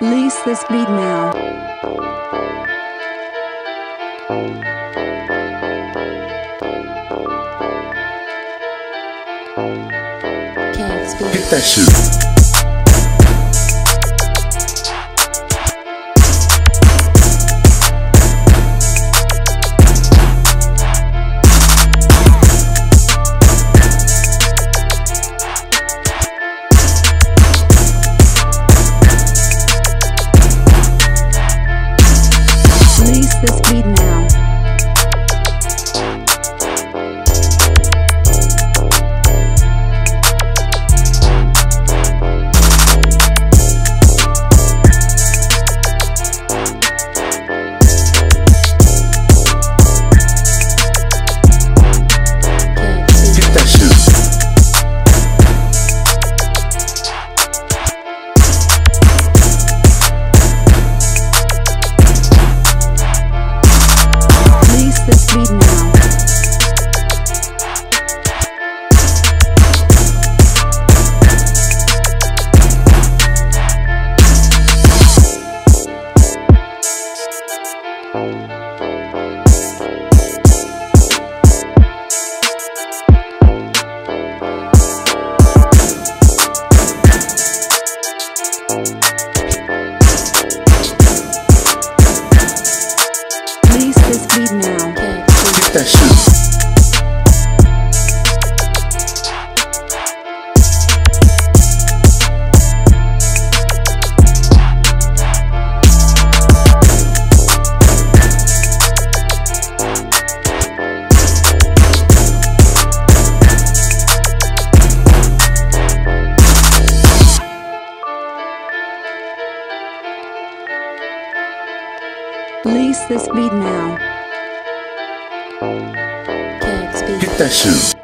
Release this beat now. Hit that shit. This beat now. Release Shit. Release this beat now. Hit that shit.